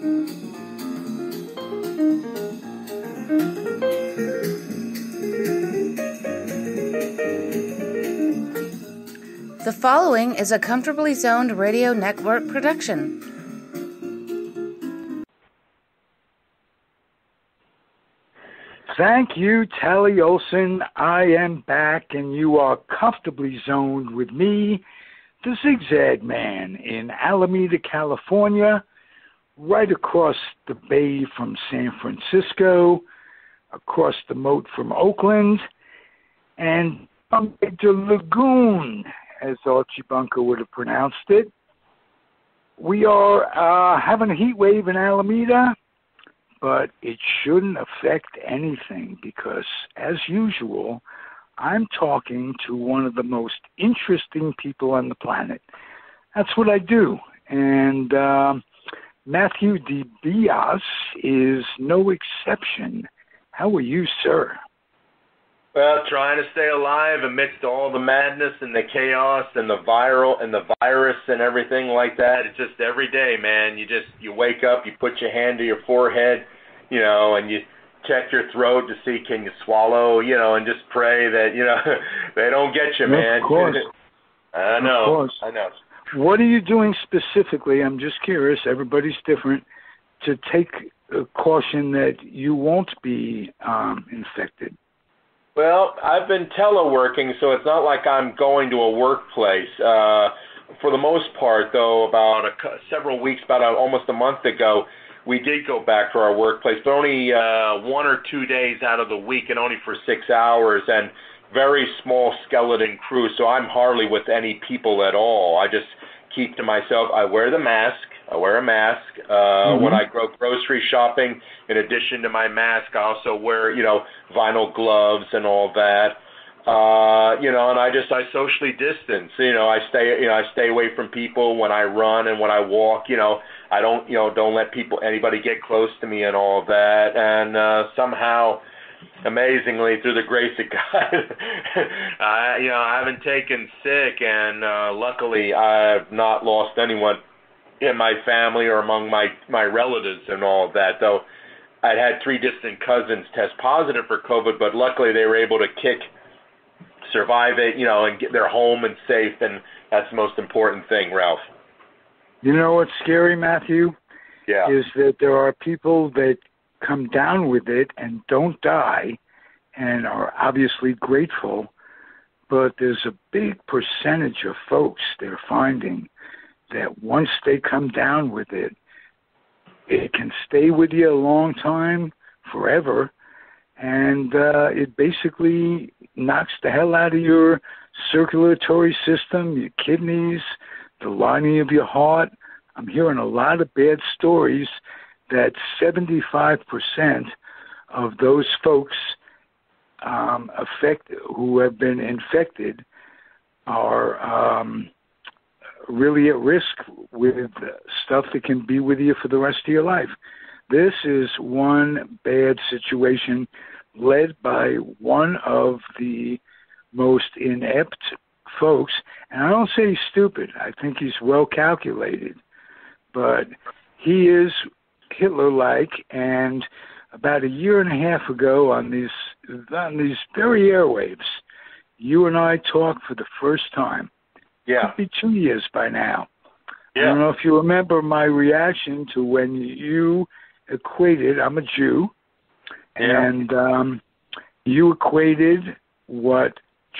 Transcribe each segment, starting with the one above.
The following is a comfortably zoned radio network production. Thank you, Tally Olson. I am back, and you are comfortably zoned with me, the Zigzag Man, in Alameda, California, right across the bay from San Francisco, across the moat from Oakland, and the lagoon, as Archie Bunker would have pronounced it. We are uh, having a heat wave in Alameda but it shouldn't affect anything because, as usual, I'm talking to one of the most interesting people on the planet. That's what I do. And um, Matthew DiBiase is no exception. How are you, sir? Well, trying to stay alive amidst all the madness and the chaos and the viral and the virus and everything like that. It's just every day, man. You just you wake up, you put your hand to your forehead, you know, and you check your throat to see can you swallow, you know, and just pray that you know they don't get you, man. Of course. I know. Of course. I know. What are you doing specifically? I'm just curious. Everybody's different. To take caution that you won't be um, infected. Well, I've been teleworking, so it's not like I'm going to a workplace. Uh, for the most part, though, about a, several weeks, about a, almost a month ago, we did go back to our workplace, but only uh, one or two days out of the week, and only for six hours, and very small skeleton crew. So I'm hardly with any people at all. I just keep to myself. I wear the mask. I wear a mask uh, mm-hmm. when I go grocery shopping. In addition to my mask, I also wear you know vinyl gloves and all that. Uh, you know, and I just I socially distance. You know, I stay you know I stay away from people when I run and when I walk. You know, I don't you know don't let people anybody get close to me and all that. And uh, somehow amazingly through the grace of God. I you know I haven't taken sick and uh luckily I've not lost anyone in my family or among my my relatives and all of that though I'd had three distant cousins test positive for COVID but luckily they were able to kick survive it you know and get their home and safe and that's the most important thing Ralph. You know what's scary Matthew? Yeah. Is that there are people that come down with it and don't die and are obviously grateful, but there's a big percentage of folks they're finding that once they come down with it, it can stay with you a long time, forever, and uh, it basically knocks the hell out of your circulatory system, your kidneys, the lining of your heart. I'm hearing a lot of bad stories that 75% of those folks um, affect, who have been infected are um, really at risk with stuff that can be with you for the rest of your life. This is one bad situation led by one of the most inept folks. And I don't say he's stupid, I think he's well calculated. But he is Hitler like, and about a year and a half ago on these on these very airwaves, you and I talked for the first time. Yeah, It could be two years by now. Yeah. I don't know if you remember my reaction to when you equated. I'm a Jew, yeah. and um, you equated what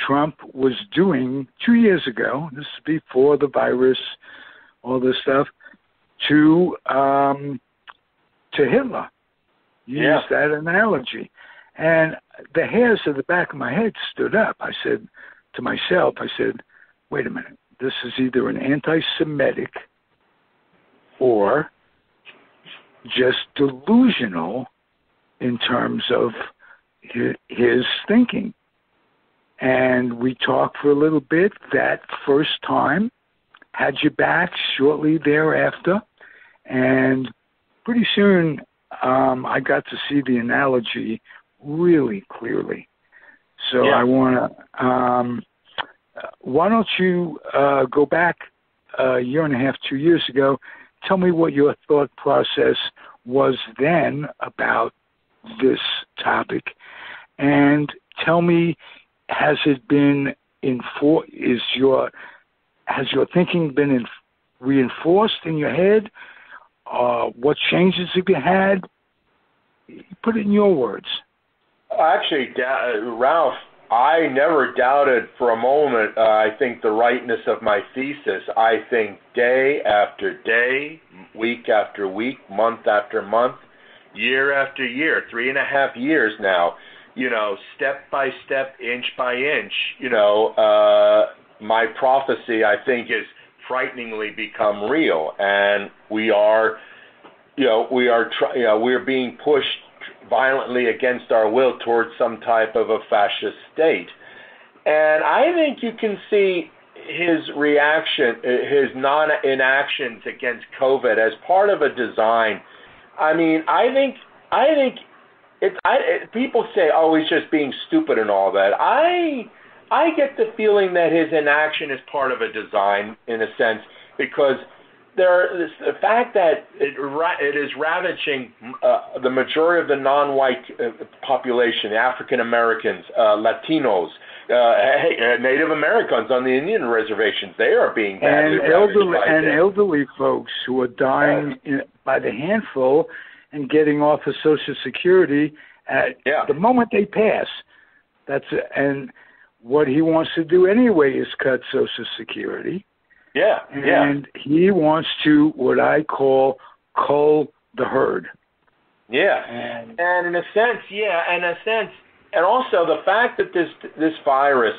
Trump was doing two years ago. This is before the virus, all this stuff, to um, to Hitler. You yeah. used that analogy. And the hairs of the back of my head stood up. I said to myself, I said, wait a minute, this is either an anti Semitic or just delusional in terms of his thinking. And we talked for a little bit that first time, had you back shortly thereafter, and pretty soon um, I got to see the analogy really clearly. So yeah. I want to. Um, why don't you uh, go back a year and a half, two years ago, tell me what your thought process was then about this topic, and tell me, has it been in for is your has your thinking been in, reinforced in your head? Uh, what changes have you had? Put it in your words. Actually, Ralph, I never doubted for a moment, uh, I think, the rightness of my thesis. I think day after day, week after week, month after month, year after year, three and a half years now, you know, step by step, inch by inch, you know, uh, my prophecy, I think, is frighteningly become real. And we are, you know, we are, tr- you know, we're being pushed violently against our will towards some type of a fascist state. And I think you can see his reaction, uh, his non inactions against COVID as part of a design. I mean, I think, I think it, I, it, people say, "Oh, he's just being stupid" and all that. I, I get the feeling that his inaction is part of a design, in a sense, because there the fact that it, it is ravaging uh, the majority of the non-white uh, population, African Americans, uh, Latinos, uh, uh, Native Americans on the Indian reservations, they are being badly and elderly and elderly folks who are dying in, by the handful and getting off of Social Security at yeah. the moment they pass. That's and what he wants to do anyway is cut Social Security. Yeah, and yeah. he wants to what I call cull the herd. Yeah, and, and in a sense, yeah, in a sense, and also the fact that this this virus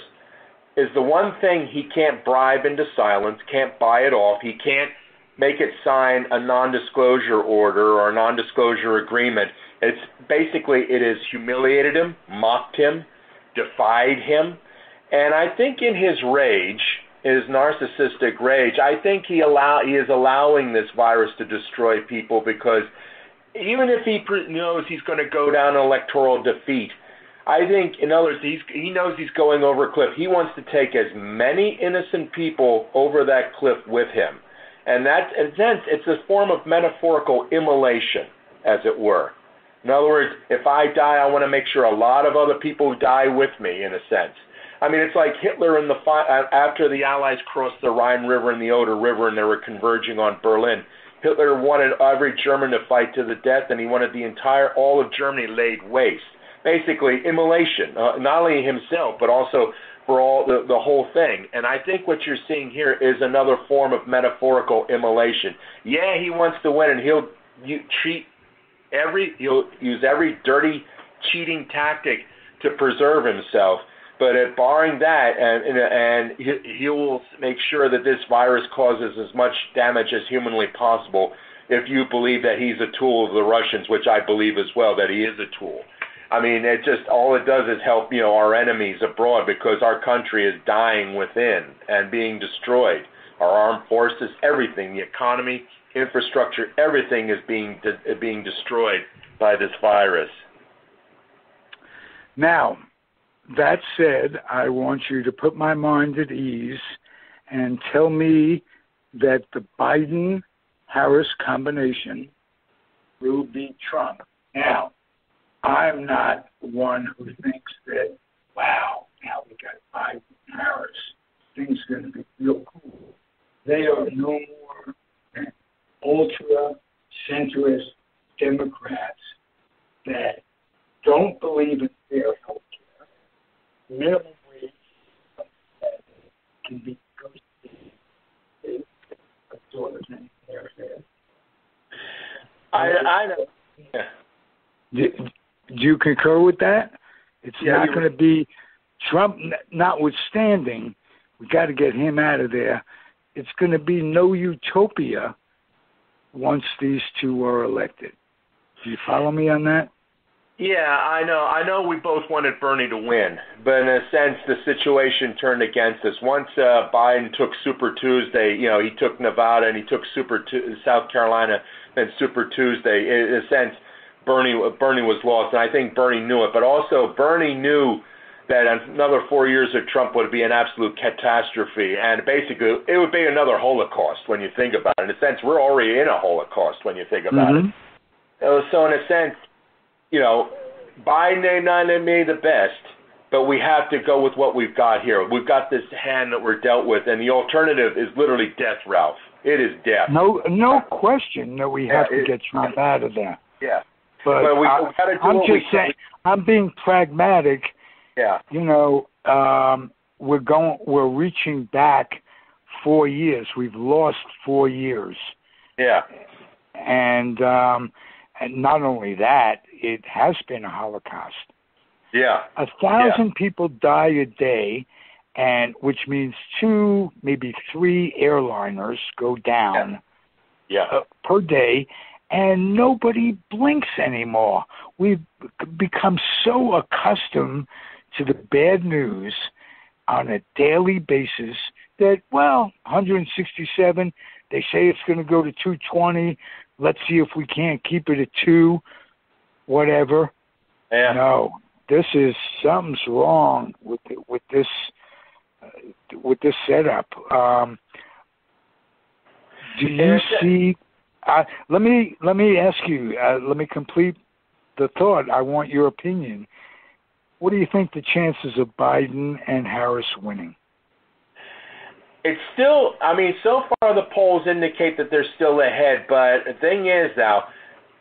is the one thing he can't bribe into silence, can't buy it off, he can't make it sign a non-disclosure order or a non-disclosure agreement. It's basically it has humiliated him, mocked him, defied him, and I think in his rage, his narcissistic rage, I think he allow he is allowing this virus to destroy people because even if he knows he's going to go down electoral defeat, I think, in other words, he's, he knows he's going over a cliff. He wants to take as many innocent people over that cliff with him. And that, in a sense, it's a form of metaphorical immolation, as it were. In other words, if I die, I want to make sure a lot of other people die with me, in a sense. I mean, it's like Hitler in the fi- after the Allies crossed the Rhine River and the Oder River, and they were converging on Berlin. Hitler wanted every German to fight to the death, and he wanted the entire all of Germany laid waste. Basically, immolation, uh, not only himself but also for all the, the whole thing. And I think what you're seeing here is another form of metaphorical immolation. Yeah, he wants to win, and he'll you, treat every he'll use every dirty, cheating tactic to preserve himself. But at barring that, and and he, he will make sure that this virus causes as much damage as humanly possible. If you believe that he's a tool of the Russians, which I believe as well that he is a tool. I mean, it just all it does is help you know our enemies abroad because our country is dying within and being destroyed. Our armed forces, everything, the economy, infrastructure, everything is being de- being destroyed by this virus. Now, that said, I want you to put my mind at ease and tell me that the Biden Harris combination will beat Trump. Now, I'm not one who thinks that, wow, now we got Biden Harris. Things are going to be real cool. They are no more ultra centrist Democrats that don't believe in minimum wage that can be negotiated, a sort of thing. I, I know. Yeah. Do you concur with that? It's yeah, not going to be Trump, notwithstanding. We got to get him out of there. It's going to be no utopia once these two are elected. Do you follow me on that? Yeah, I know. I know we both wanted Bernie to win, but in a sense, the situation turned against us. Once uh, Biden took Super Tuesday, you know, he took Nevada and he took Super tu- South Carolina, then Super Tuesday. In a sense, Bernie Bernie was lost, and I think Bernie knew it. But also Bernie knew that another four years of Trump would be an absolute catastrophe, and basically it would be another Holocaust when you think about it. In a sense, we're already in a Holocaust when you think about Mhm. it. So in a sense, you know, Biden may not be the best, but we have to go with what we've got here. We've got this hand that we're dealt with, and the alternative is literally death, Ralph. It is death. No, no question that we have Yeah, to it- get Trump out of there. Yeah. But Well, we- I, we gotta do I'm just saying, I'm being pragmatic. Yeah. You know, um, we're going, we're reaching back four years. We've lost four years, Yeah. and um, and not only that, it has been a Holocaust. Yeah. A thousand people die a day, and which means two, maybe three airliners go down. Yeah. uh, per day, and nobody blinks anymore. We've become so accustomed to the bad news on a daily basis that, well, 167, they say it's going to go to 220. Let's see if we can't keep it at two, whatever. Yeah. No, this is something's wrong with with this uh, with this setup. Um, do you see? Uh, let me let me ask you. Uh, let me complete the thought. I want your opinion. What do you think the chances of Biden and Harris winning? It's still, I mean, so far the polls indicate that they're still ahead, but the thing is now,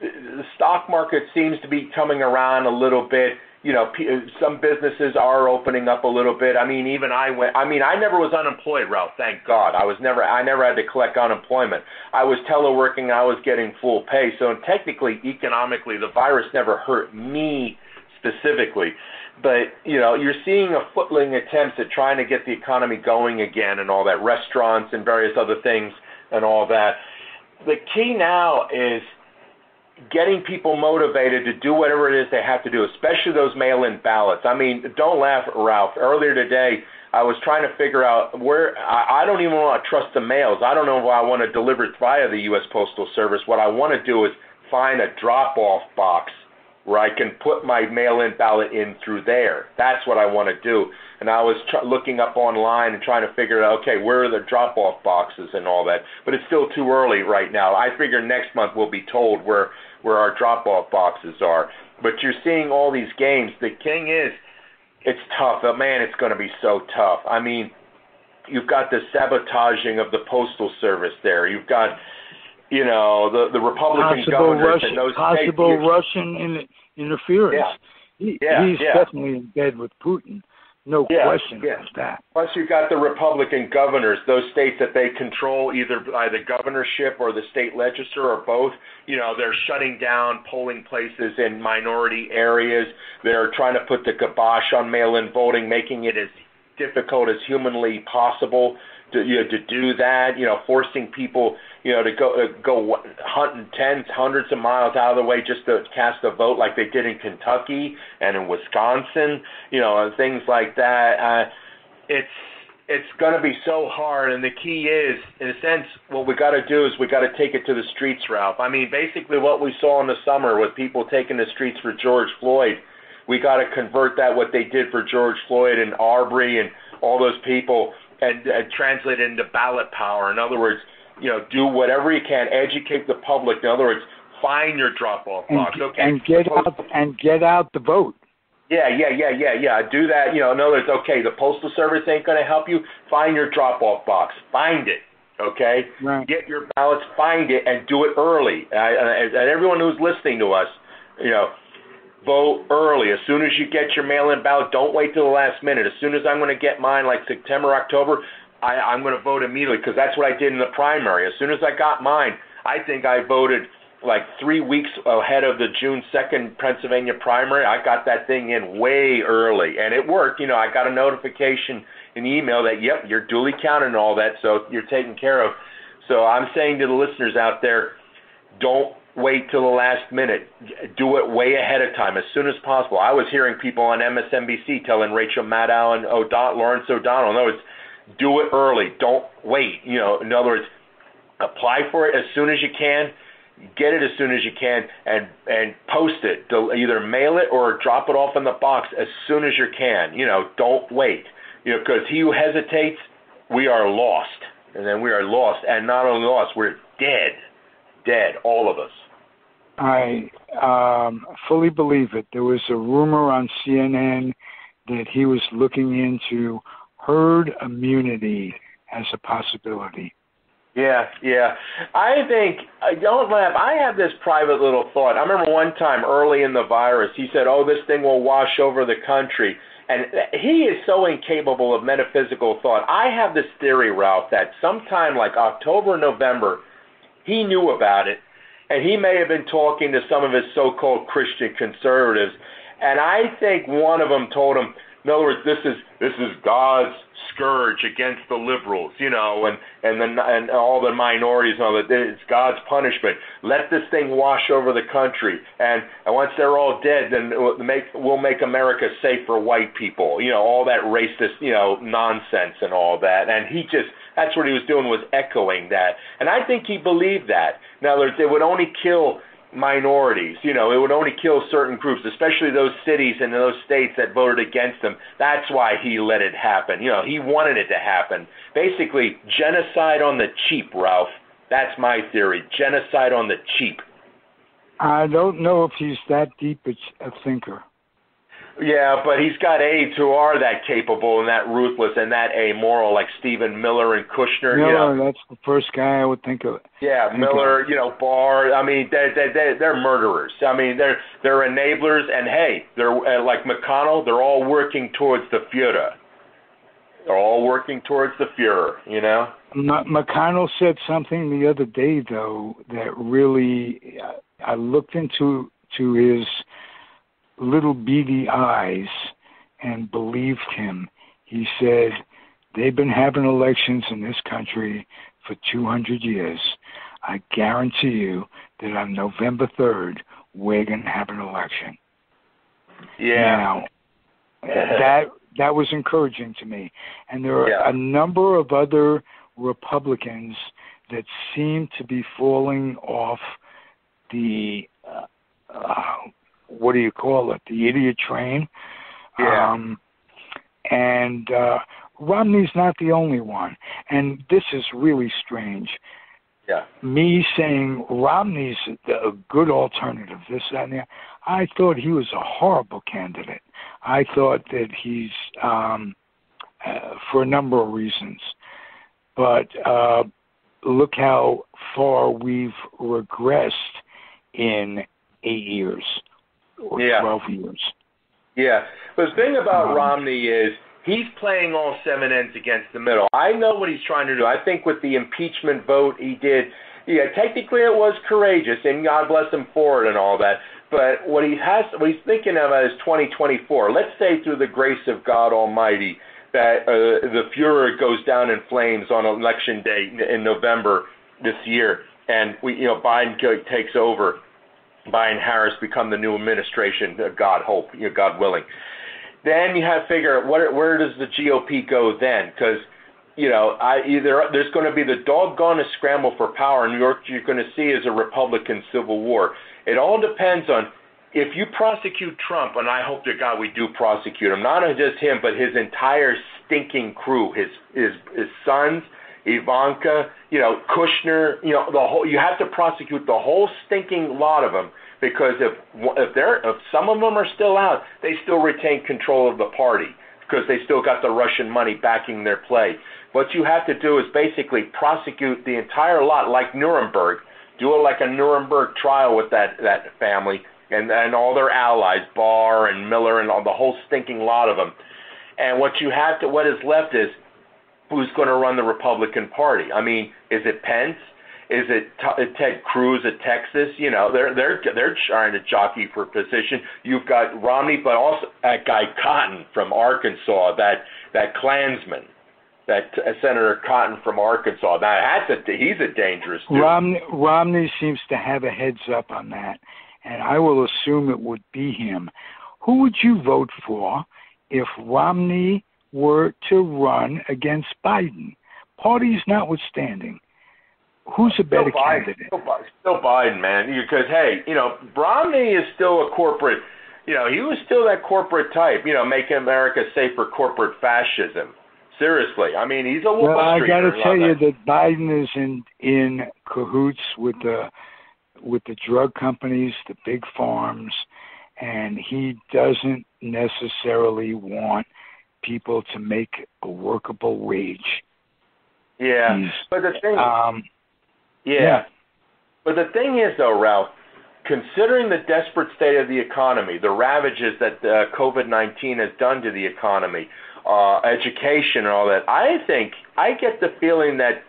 the stock market seems to be coming around a little bit. You know, some businesses are opening up a little bit. I mean, even I went. I mean, I never was unemployed, Ralph. Thank God. I was never. I never had to collect unemployment. I was teleworking. I was getting full pay. So technically, economically, the virus never hurt me specifically. But you know, you're seeing a footling attempts at trying to get the economy going again, and all that, restaurants and various other things, and all that. The key now is getting people motivated to do whatever it is they have to do, especially those mail-in ballots. I mean, don't laugh, Ralph. Earlier today, I was trying to figure out where I, I don't even want to trust the mails. I don't know if I want to deliver it via the U.S. Postal Service. What I want to do is find a drop-off box where I can put my mail-in ballot in through there. That's what I want to do. And I was tr- looking up online and trying to figure out, okay, where are the drop-off boxes and all that. But it's still too early right now. I figure next month we'll be told where where our drop-off boxes are. But you're seeing all these games. The thing is, it's tough. But man, it's going to be so tough. I mean, you've got the sabotaging of the postal service there. You've got, you know, the the Republican Possible governors Russian, and those possible states. Russian in, interference. He, Yeah, he's yeah. definitely in bed with Putin. No question yeah. about that. Plus, you've got the Republican governors, those states that they control either by the governorship or the state legislature or both. You know, they're shutting down polling places in minority areas. They're trying to put the kibosh on mail-in voting, making it as difficult as humanly possible to you know, to do that. You know, forcing people you know to go uh, go hunting tens, hundreds of miles out of the way just to cast a vote, like they did in Kentucky and in Wisconsin. You know, and things like that. Uh, it's it's going to be so hard, and the key is, in a sense, what we got to do is we got to take it to the streets, Ralph. I mean, basically, what we saw in the summer with people taking the streets for George Floyd, we got to convert that what they did for George Floyd and Arbery and all those people, and, and translate it into ballot power. In other words, you know, do whatever you can, educate the public. In other words, find your drop-off And, box. Okay, and get post- out and get out the vote. yeah, yeah, yeah, yeah, yeah. Do that. You know, in other words, okay, the postal service ain't going to help you. Find your drop-off box. Find it. Okay. Right. Get your ballots. Find it and do it early. Uh, and, and everyone who's listening to us, you know, vote early. As soon as you get your mail-in ballot, don't wait till the last minute. As soon as I'm going to get mine, like September, October, I, I'm going to vote immediately because that's what I did in the primary. As soon as I got mine, I think I voted like three weeks ahead of the June 2nd Pennsylvania primary. I got that thing in way early, and it worked. You know, I got a notification in the email that, yep, you're duly counted and all that, so you're taken care of. So I'm saying to the listeners out there, don't wait till the last minute. Do it way ahead of time, as soon as possible. I was hearing people on MSNBC telling Rachel Maddow and O'Donnell, Lawrence O'Donnell, other words, do it early. Don't wait. You know, in other words, apply for it as soon as you can get it as soon as you can and and post it. Either mail it or drop it off in the box as soon as you can. You know, don't wait. You know, because he who hesitates, we are lost, and then we are lost, and not only lost, we're dead, dead, all of us. I um, fully believe it. There was a rumor on CNN that he was looking into herd immunity as a possibility. Yeah, yeah. I think I don't laugh. I have this private little thought. I remember one time early in the virus, he said, "Oh, this thing will wash over the country." And he is so incapable of metaphysical thought. I have this theory, Ralph, that sometime like October, November, he knew about it, and he may have been talking to some of his so-called Christian conservatives, and I think one of them told him, in other words, this is this is God's scourge against the liberals, you know, and and the and all the minorities and all that. It's God's punishment. Let this thing wash over the country, and and once they're all dead, then we'll make we'll make America safe for white people. You know, all that racist, you know, nonsense and all that. And he just that's what he was doing was echoing that, and I think he believed that. Now, it would only kill minorities. You know, it would only kill certain groups, especially those cities and those states that voted against him. That's why he let it happen. You know, he wanted it to happen. Basically, genocide on the cheap, Ralph. That's my theory. Genocide on the cheap. I don't know if he's that deep a thinker. Yeah, but he's got aides who are that capable and that ruthless and that amoral, like Stephen Miller and Kushner. Miller, you know? that's the first guy I would think of. Yeah, think Miller, of. you know, Barr. I mean, they they they they're murderers. I mean, they're they're enablers, and hey, they're uh, like McConnell. They're all working towards the Führer. They're all working towards the Führer. You know. M- McConnell said something the other day, though, that really I looked into to his little beady eyes and believed him. He said, They've been having elections in this country for 200 years. I guarantee you that on November 3rd, we're going to have an election. Yeah. Now, that that was encouraging to me. And there are Yeah. a number of other Republicans that seem to be falling off the uh, uh, what do you call it? The idiot train. Yeah. Um, and uh, Romney's not the only one. And this is really strange. Yeah. Me saying Romney's a good alternative, this, that, and the I thought he was a horrible candidate. I thought that he's, um, uh, for a number of reasons. But uh, look how far we've regressed in eight years or Yeah. 12 years. Yeah. But the thing about Um, Romney is he's playing all seven ends against the middle. I know what he's trying to do. I think with the impeachment vote he did, yeah, technically it was courageous, and God bless him for it and all that. But what he has, what he's thinking of is 2024. Let's say through the grace of God Almighty that uh, the Fuhrer goes down in flames on election day in November this year, and we, you know, Biden takes over. Biden Harris become the new administration. uh, God hope, you know, God willing. Then you have to figure where where does the GOP go then? Because you know, I either there's going to be the doggone scramble for power in New York. You're going to see is a Republican civil war. It all depends on if you prosecute Trump, and I hope to God we do prosecute him. Not just him, but his entire stinking crew, his his his sons, Ivanka, you know, Kushner, you know, the whole. You have to prosecute the whole stinking lot of them because if if they're if some of them are still out, they still retain control of the party because they still got the Russian money backing their play. What you have to do is basically prosecute the entire lot like Nuremberg. Do it like a Nuremberg trial with that that family and and all their allies, Barr and Miller and all the whole stinking lot of them. And what you have to what is left is who's going to run the Republican Party. I mean, is it Pence? Is it Ted Cruz at Texas? You know, they're they're they're trying to jockey for position. You've got Romney, but also that guy Cotton from Arkansas, that that Klansman, that uh, Senator Cotton from Arkansas. Now that's a he's a dangerous dude. Romney, Romney seems to have a heads up on that, and I will assume it would be him. Who would you vote for if Romney were to run against Biden? Parties notwithstanding, who's a better still Biden, candidate? Still, still Biden, man. Because hey, you know, Romney is still a corporate. You know, he was still that corporate type. You know, making America safer corporate fascism. Seriously, I mean, he's a Wall well, I got to tell you that. that Biden is in in cahoots with the with the drug companies, the big farms, and he doesn't necessarily want people to make a workable wage. Yeah, He's, but the thing, um, yeah. yeah. but the thing is, though, Ralph, considering the desperate state of the economy, the ravages that uh, COVID nineteen has done to the economy, uh, education, and all that, I think I get the feeling that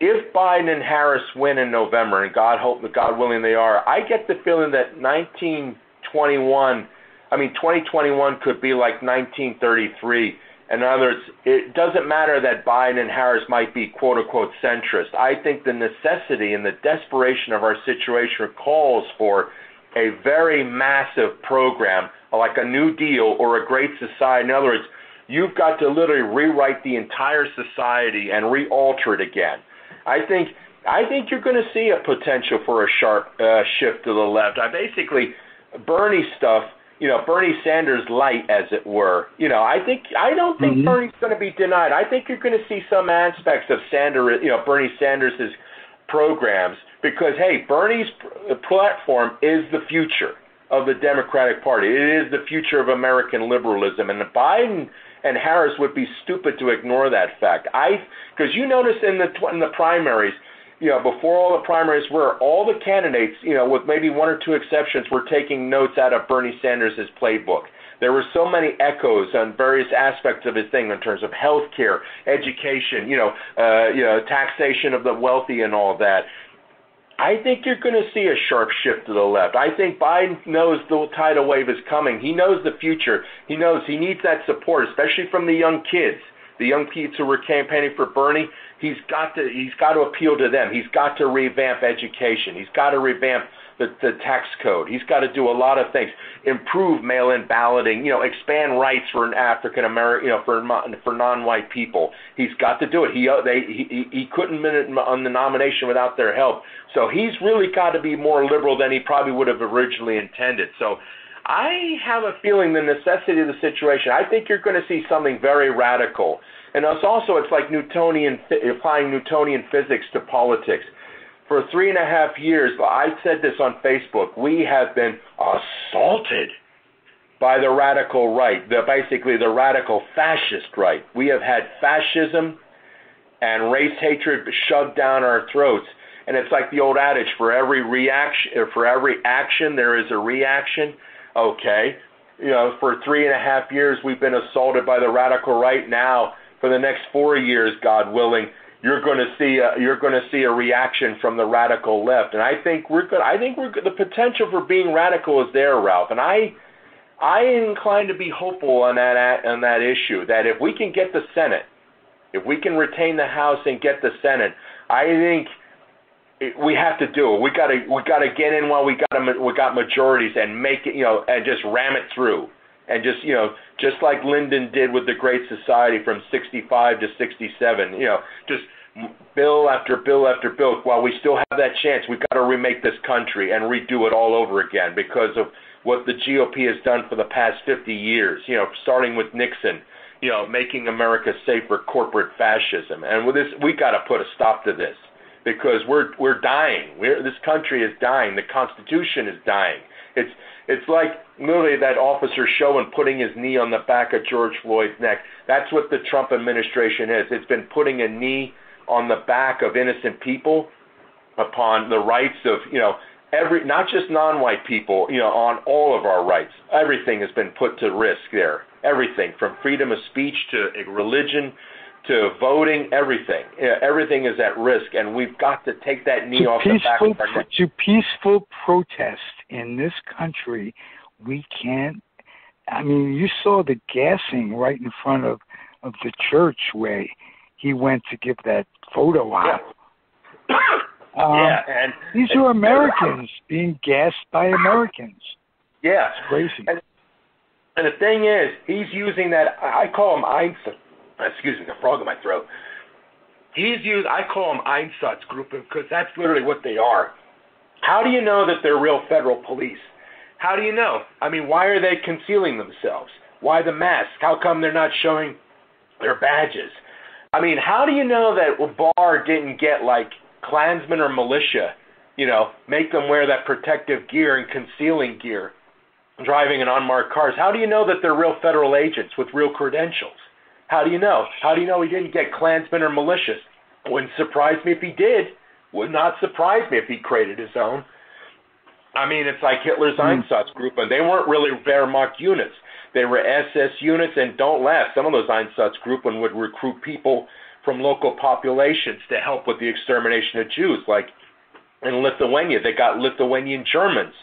if Biden and Harris win in November, and God hope, that God willing, they are, I get the feeling that 1921, I mean 2021 could be like 1933. In other words, it doesn't matter that Biden and Harris might be quote unquote centrist. I think the necessity and the desperation of our situation calls for a very massive program like a New Deal or a Great Society. In other words, you've got to literally rewrite the entire society and re-alter it again. I think I think you're going to see a potential for a sharp uh, shift to the left. I basically Bernie stuff, you know, Bernie Sanders light, as it were. You know, I think I don't think Mhm. Bernie's going to be denied. I think you're going to see some aspects of Sanders, you know, Bernie Sanders's programs because hey, Bernie's platform is the future of the Democratic Party. It is the future of American liberalism, and Biden and Harris would be stupid to ignore that fact. I because you notice in the in the primaries, you know, before all the primaries were, all the candidates, you know, with maybe one or two exceptions, were taking notes out of Bernie Sanders' playbook. There were so many echoes on various aspects of his thing in terms of health care, education, you know, uh, you know, taxation of the wealthy and all that. I think you're going to see a sharp shift to the left. I think Biden knows the tidal wave is coming. He knows the future. He knows he needs that support, especially from the young kids, the young kids who were campaigning for Bernie. He's got to he's got to appeal to them. He's got to revamp education. He's got to revamp the, the tax code. He's got to do a lot of things. Improve mail-in balloting. You know, expand rights for an African American. You know, for for non-white people. He's got to do it. He uh, they he he couldn't win on the nomination without their help. So he's really got to be more liberal than he probably would have originally intended. So. I have a feeling the necessity of the situation. I think you're going to see something very radical, it's also it's like Newtonian applying Newtonian physics to politics for three and a half years, I said this on Facebook, we have been assaulted by the radical right, the, basically the radical fascist right. We have had fascism and race hatred shoved down our throats. And it's like the old adage: for every reaction, uh, for every action, there is a reaction. Okay, you know, for three and a half years, we've been assaulted by the radical right. Now, for the next four years, God willing, you're going to see a, you're going to see a reaction from the radical left, and I think we're good. I think we're the potential for being radical is there, Ralph, and I I am inclined to be hopeful on that on that issue. That if we can get the Senate, if we can retain the House and get the Senate, I think we have to do it. We got to we got to get in while we got a, we got majorities and make it you know and just ram it through and just you know just like Lyndon did with the Great Society from 65 to 67 you know just bill after bill after bill while we still have that chance we've got to remake this country and redo it all over again because of what the GOP has done for the past 50 years you know starting with Nixon you know making America safer corporate fascism. And with this we got to put a stop to this because we're we're dying. We're this country is dying. The constitution is dying. It's it's like literally that officer showing putting his knee on the back of George Floyd's neck. That's what the Trump administration is. It's been putting a knee on the back of innocent people upon the rights of, you know, every not just non-white people, you know, on all of our rights. Everything has been put to risk there. Everything from freedom of speech to religion to voting, everything. Everything is at risk, and we've got to take that knee to off peaceful, the back of our neck. To peaceful protest in this country, we can't. I mean, you saw the gassing right in front of of the church where he went to give that photo op. Yeah. Um, yeah, and These are Americans being gassed by Americans. Yeah, It's crazy. And, and the thing is, he's using that. I call him Einstein. Excuse me, a frog in my throat. He's used. I call them Einsatzgruppen because that's literally what they are. How do you know that they're real federal police? How do you know? I mean, why are they concealing themselves? Why the mask? How come they're not showing their badges? I mean, how do you know that Barr didn't get like Klansmen or militia, you know, make them wear that protective gear and concealing gear, driving in unmarked cars? How do you know that they're real federal agents with real credentials? How do you know? How do you know he didn't get Klansmen or militias? Wouldn't surprise me if he did. Would not surprise me if he created his own. I mean, it's like Hitler's mm. Einsatzgruppen. They weren't really Wehrmacht units. They were SS units, and don't laugh, some of those Einsatzgruppen would recruit people from local populations to help with the extermination of Jews. Like in Lithuania, they got Lithuanian Germans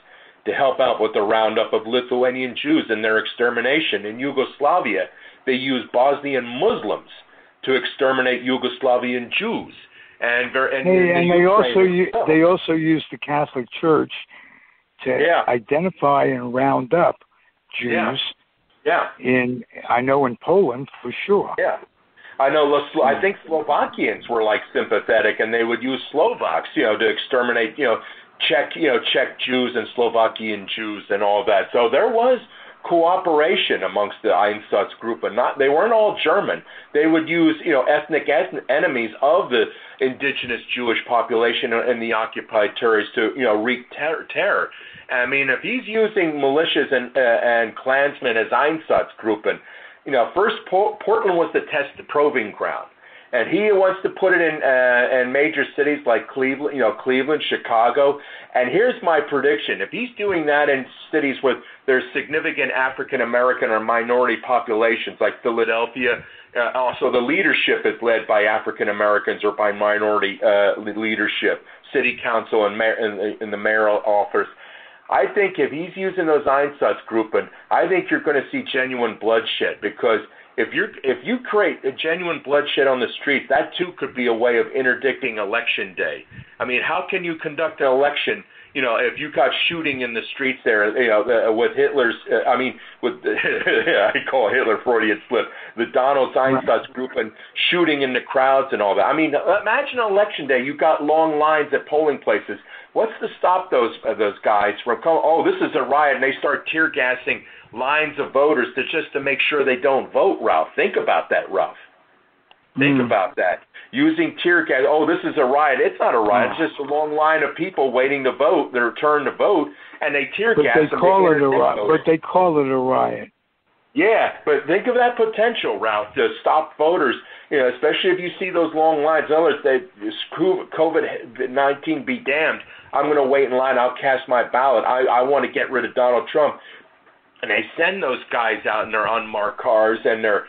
to help out with the roundup of Lithuanian Jews and their extermination. In Yugoslavia, they used Bosnian Muslims to exterminate Yugoslavian Jews. And, and, hey, and they also they also used the Catholic Church to yeah. identify and round up Jews. Yeah. yeah. In I know in Poland for sure. Yeah. I know. I hmm. think Slovakians were like sympathetic, and they would use Slovaks, you know, to exterminate, you know, Czech, you know, Czech Jews and Slovakian Jews and all that. So there was cooperation amongst the Einsatzgruppe. Not they weren't all German. They would use you know ethnic enemies of the indigenous Jewish population in the occupied territories to you know wreak ter- terror. I mean, if he's using militias and uh, and Klansmen as Einsatzgruppen, you know, first Portland was the test the proving ground and he wants to put it in uh, in major cities like Cleveland, you know, Cleveland, Chicago. And here's my prediction: if he's doing that in cities with there's significant African American or minority populations, like Philadelphia, uh, also the leadership is led by African Americans or by minority uh, leadership, city council and mayor, in, in the mayoral office. I think if he's using those Einsatzgruppen, I think you're going to see genuine bloodshed because if you if you create a genuine bloodshed on the streets, that too could be a way of interdicting election day. I mean, how can you conduct an election? You know, if you got shooting in the streets there, you know, uh, with Hitler's, uh, I mean, with I call Hitler Freudian slip, the Donald Einsatzgruppen and shooting in the crowds and all that. I mean, imagine election day. You got long lines at polling places. What's to stop those uh, those guys from coming? Oh, this is a riot, and they start tear gassing lines of voters to just to make sure they don't vote, Ralph. Think about that, Ralph. Think mm. about that. Using tear gas. Oh, this is a riot. It's not a riot. Oh. It's just a long line of people waiting to vote, their turn to vote, and they tear but gas. They call it a riot. But they call it a riot. Yeah, but think of that potential, Ralph, to stop voters. You know, especially if you see those long lines. In other words, they COVID nineteen be damned. I'm going to wait in line. I'll cast my ballot. I, I want to get rid of Donald Trump and they send those guys out in their unmarked cars and their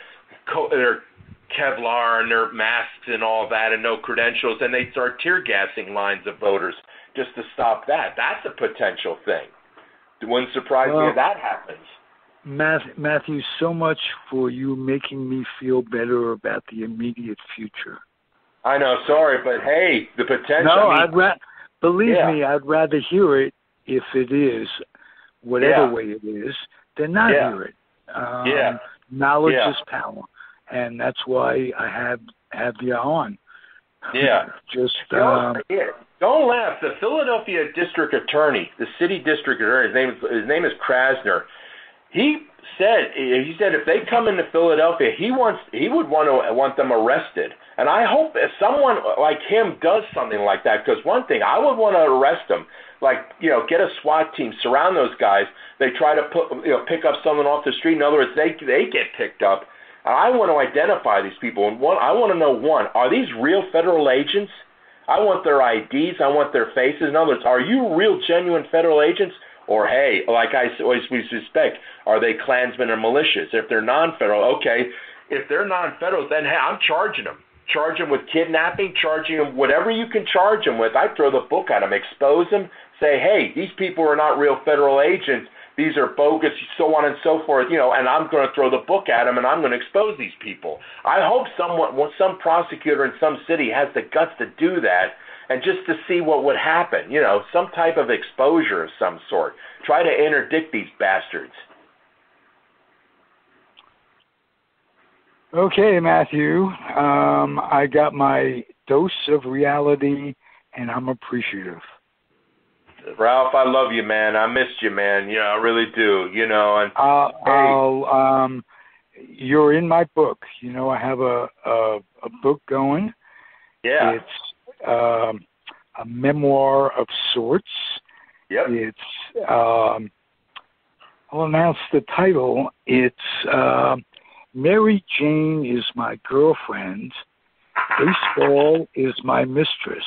their Kevlar and their masks and all that and no credentials, and they start tear gassing lines of voters just to stop that. That's a potential thing. It wouldn't surprise well, me if that happens. Matthew, so much for you making me feel better about the immediate future. I know, sorry, but hey, the potential. No, I would ra- believe yeah. me, I'd rather hear it if it is, whatever yeah. way it is, than not yeah. hear it. Um, yeah. Knowledge is power, and that's why I have have you on. Yeah. Just don't, um, yeah. don't laugh. The Philadelphia District Attorney, the City District Attorney, his name is, his name is Krasner. He said he said if they come into Philadelphia, he wants he would want to want them arrested. And I hope if someone like him does something like that, because one thing I would want to arrest him like you know get a SWAT team, surround those guys. They try to put you know pick up someone off the street. In other words, they they get picked up. And I want to identify these people, and one I want to know one: are these real federal agents? I want their IDs. I want their faces. In other words, are you real, genuine federal agents? Or hey, like I always we suspect, are they Klansmen or militias? If they're non-federal, okay. If they're non-federal, then hey, I'm charging them charge them with kidnapping, charging them whatever you can charge them with. I throw the book at them, expose them, say, hey, these people are not real federal agents. These are bogus, so on and so forth, you know, and I'm going to throw the book at them and I'm going to expose these people. I hope someone, some prosecutor in some city has the guts to do that and just to see what would happen, you know, some type of exposure of some sort. Try to interdict these bastards. Okay, Matthew. Um, I got my dose of reality, and I'm appreciative. Ralph, I love you, man. I missed you, man. Yeah, I really do. You know, and uh, hey. I'll, um, you're in my book. You know, I have a a, a book going. Yeah. It's um, a memoir of sorts. Yep. It's um, I'll announce the title. It's uh, Mary Jane is my girlfriend. Baseball is my mistress.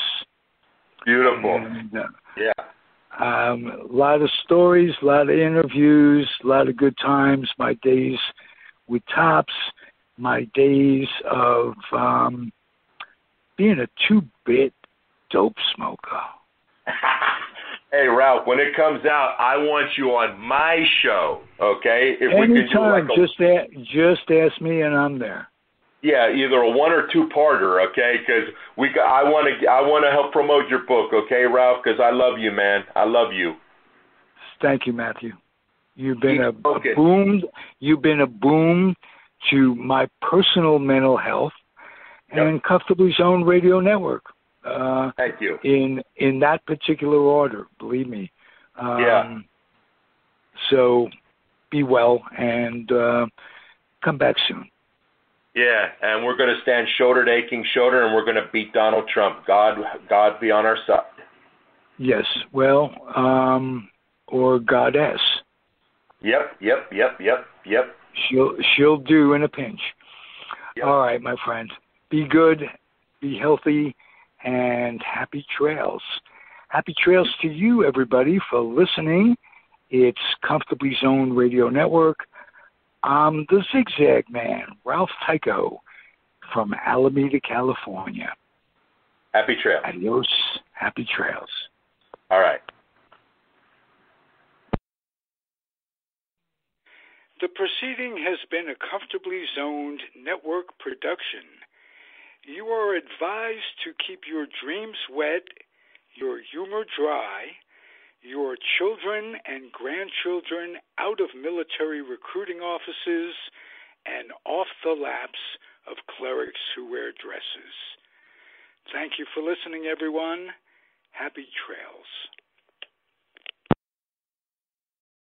Beautiful. And, uh, yeah. Um, a lot of stories, a lot of interviews, a lot of good times. My days with Tops, my days of um, being a two-bit dope smoker. hey Ralph, when it comes out, I want you on my show. Okay? If Anytime, we do like a, just a, just ask me, and I'm there. Yeah, either a one or two parter, okay? Because we, I want to, I want to help promote your book, okay, Ralph? Because I love you, man. I love you. Thank you, Matthew. You've been a, a boom. You've been a boom to my personal mental health and Comfortably Zoned Radio Network. Uh, Thank you. in in that particular order. Believe me. Um, Yeah. So, be well and uh, come back soon. Yeah, and we're going to stand shoulder to aching shoulder, and we're going to beat Donald Trump. God, God be on our side. Yes. Well, um, or goddess. Yep, yep, yep, yep, yep. She'll she'll do in a pinch. Yep. All right, my friend. Be good, be healthy, and happy trails. Happy trails to you, everybody, for listening. It's Comfortably Zoned Radio Network. I'm the Zigzag Man, Ralph Tycho, from Alameda, California. Happy trail. Adios. Happy trails. All right. The proceeding has been a comfortably zoned network production. You are advised to keep your dreams wet, your humor dry, your children and grandchildren out of military recruiting offices and off the laps of clerics who wear dresses. Thank you for listening, everyone. Happy trails.